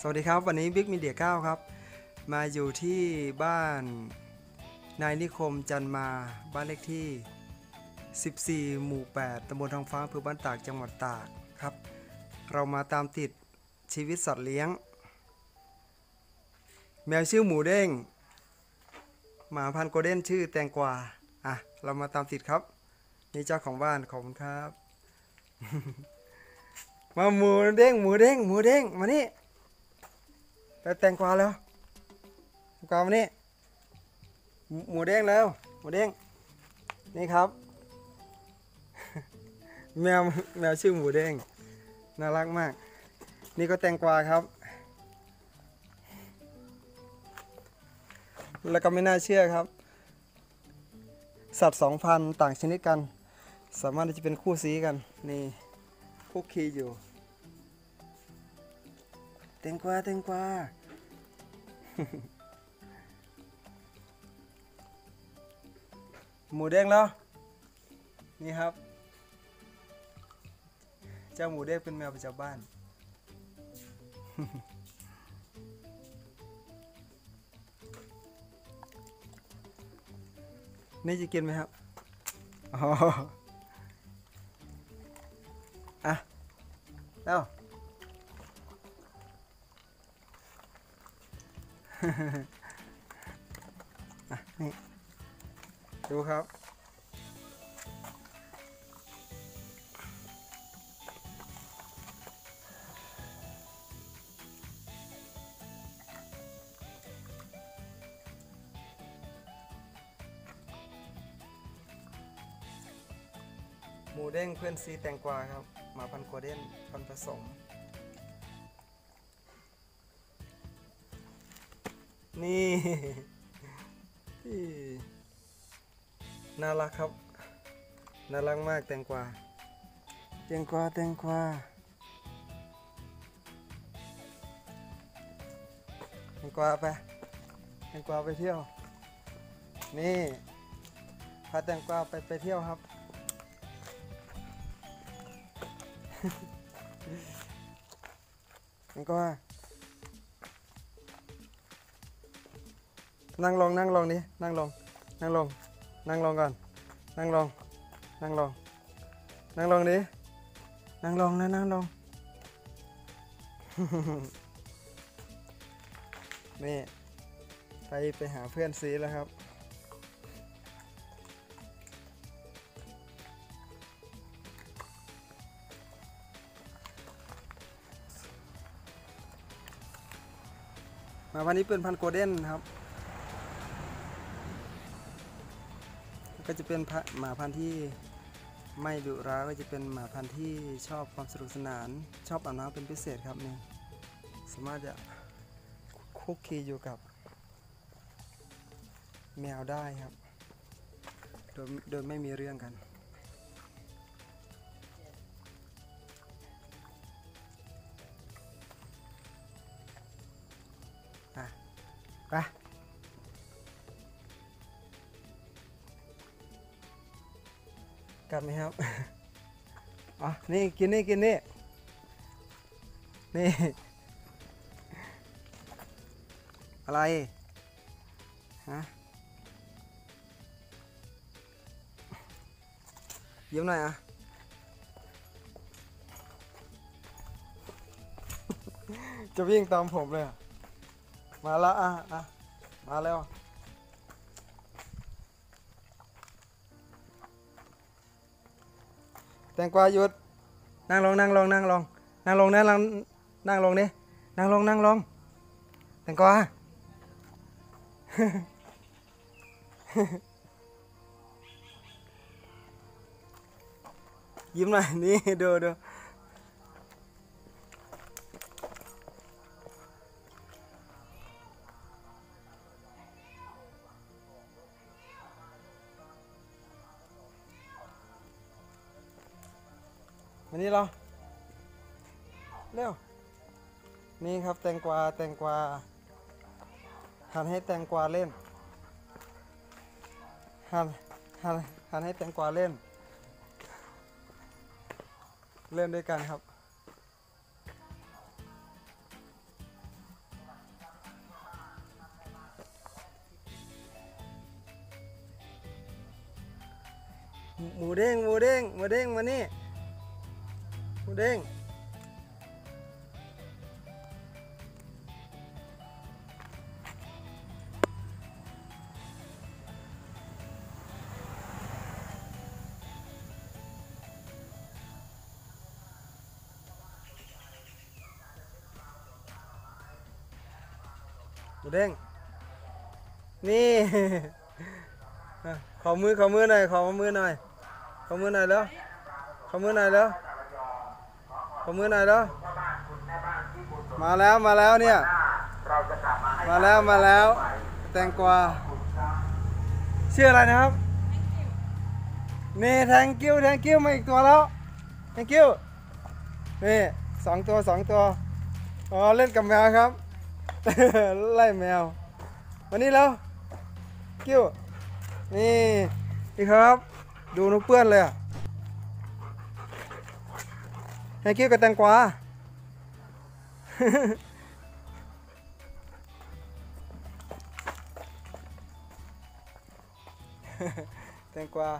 สวัสดีครับ วันนี้บิ๊กมีเดีย9ครับ มาอยู่ที่บ้านนายนิคมจันมาบ้านเลขที่ 14 หมู่ 8ตำบลทองฟ้าอำเภอบ้านตากจังหวัดตากครับ เรามาตามติดชีวิตสัตว์เลี้ยง แมวชื่อหมูเด้งหมาพันธุ์โกลเด้นชื่อแตงกวาอะ เรามาตามติดครับ นี่เจ้าของบ้านขอบคุณครับ มาหมูเด้งหมูเด้งหมูเด้งมานี่ แตงกวาแล้วแตงกวามานี่หมูหมูเด้งแล้ว หมูเด้งนี่ครับ แมวแมวชื่อหมูเด้งน่ารักมาก นี่ก็แตงกวาครับ แล้วก็ไม่น่าเชื่อครับ สัตว์สองพันต่างชนิดกัน สามารถที่จะเป็นคู่ซีกัน นี่คุกคีอยู่ ตงกวาแตงกวาหมูเด้งแล้วนี่ครับ เจ้าหมูเด้งเป็นแมวประจำบ้าน นี่จะกินไหมครับอ๋ออะเอ้า อะนี่ ดูครับ หมูเด้งเพื่อนซีแตงกวาครับ หมาพันธุ์โกลเด้นพันผสม นี่ที่น่ารักครับ น่ารักมากแตงกวาแตงกวาแตงกวาแตงกวาไปแตงกวาไปเที่ยว นี่พาแตงกวาไปไปเที่ยวครับมันก็ว่า นั่งลงนั่งลงดินั่งลงนั่งลงนั่งลงก่อน นั่งลงนั่งลงนั่งลงดินั่งลงนะนั่งลงนี่ไปไปหาเพื่อนซีแล้วครับมาพันนี้เป็นพันโกลเด้นครับ ก็จะเป็นหมาพันธุ์ที่ไม่ดุร้ายก็จะเป็นหมาพันธุ์ที่ชอบความสนุกสนาน ชอบอาบน้ำเป็นพิเศษครับนี่สามารถจะคุกคีอยู่กับแมวได้ครับ โดยโดยไม่มีเรื่องกัน อะ ไป กลับไหมครับอ๋อนี่กินนี่กินนี่นี่อะไรฮะยิ้มหน่อยอะจะวิ่งตามผมเลย มาแล้วอะอะมาแล้ว แตงกวาหยุด นั่งลงนั่งลงนั่งลงนั่งลงนั่งลงนั่งลงนี่นั่งลงนั่งลงแตงกวา ยิ้มหน่อยนี่ดูดู นี้เราเร็วนี่ครับแตงกวาแตงกวาหันให้แตงกวาเล่นหันหันหันให้แตงกวาเล่น เล่นด้วยกันครับหมูเด้งหมูเด้งหมูเด้งมานี่ เด้งเด้ง นี่ ขอมือขอมือหน่อย ขอมือหน่อย ขอมือหน่อยแล้ว ขอมือหน่อยแล้ว ขอมือหน่อยแล้วมาแล้วมาแล้วเนี่ย มาแล้วมาแล้ว แตงกวาชื่ออะไรนะครับ นี่ thank you thank you มาอีกตัวแล้ว thank you นี่สองตัวสองตัวอ๋อเล่นกับแมวครับ ไล่แมว วันนี้แล้วกิ้วนี่นี่ครับ ดูนกเปื้อนเลยอะ ให้กิ้วกับแตงกวา แตงกวา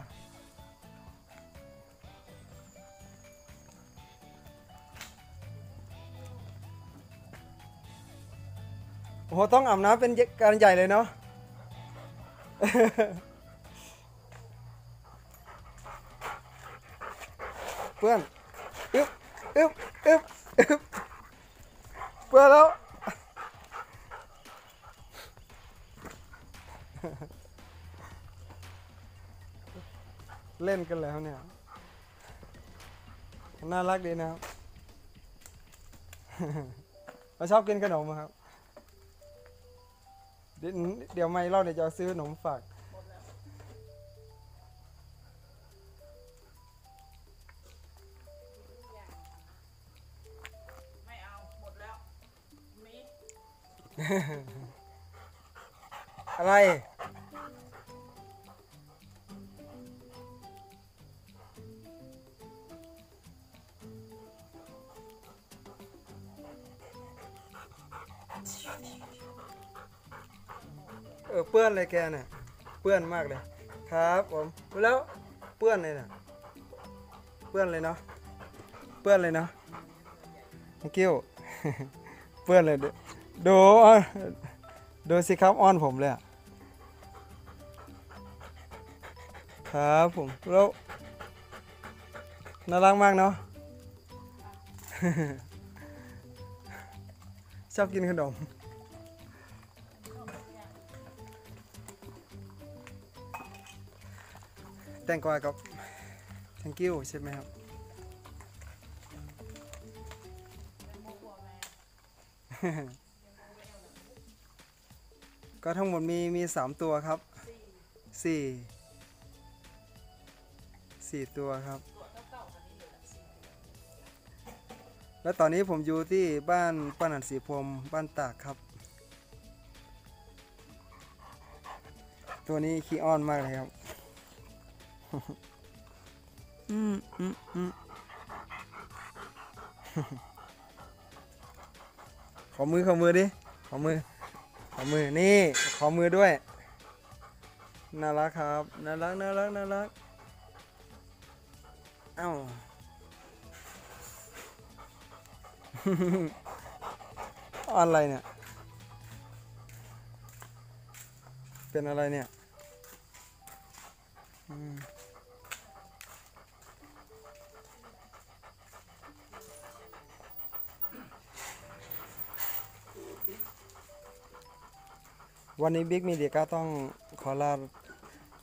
โอ้โหต้องอาบน้ำเป็นการใหญ่เลยเนาะเพื่อนอึ๊บ อึ๊บอึ๊บอึ๊บเพื่อนแล้ว เล่นกันแล้วเนี่ย น่ารักดีนะครับเราชอบกินขนมครับ เดี๋ยวไม่เล่าเดี๋ยวจะซื้อขนมฝาก อะไร เออเปื้อนเลยแกเนี่ยเปื้อนมากเลย ครับผมแล้วเปื้อนเลยนะเปื้อนเลยเนาะเปื้อนเลยเนาะ thank you เปื้อนเลยดูดูอ่ะดูสิครับอ้อนผมเลยครับผมแล้วน่ารักมากเนาะชอบกินขนมแตงกวากับ thank you ใช่ไหมครับ ก็ทั้งหมดมีมีสามตัวครับสี่สี่ตัวครับ แล้วตอนนี้ผมอยู่ที่บ้านป้าหนันสีพรมบ้านตากครับ ตัวนี้ขี้อ้อนมากเลยครับอืมอืมอืมขอมือขอมือดิขอมือ ขอมือนี่ขอมือด้วย น่ารักครับน่ารักน่ารักน่ารักเอ้าอะไรเนี่ย เป็นอะไรเนี่ย อืม วันนี้บิ๊กมีเดียก็ต้องขอลา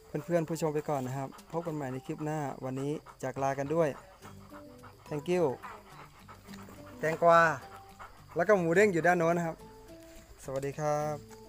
เพื่อนๆผู้ชมไปก่อนนะครับ พบกันใหม่ในคลิปหน้าวันนี้จากลากันด้วย thank you แตงกวาแล้วก็หมูเด้งอยู่ด้านโน้นนะครับ สวัสดีครับ